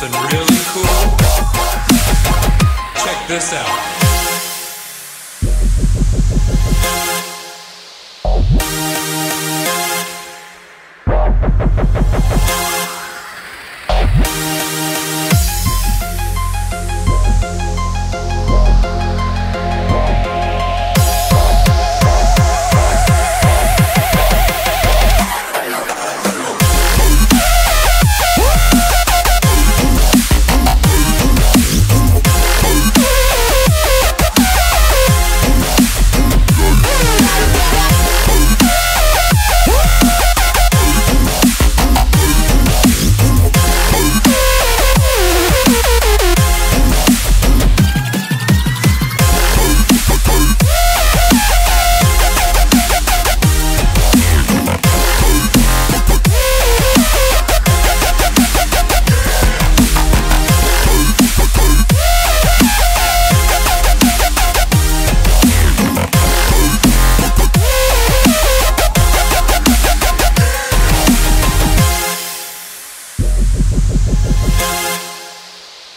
something really cool. Check this out.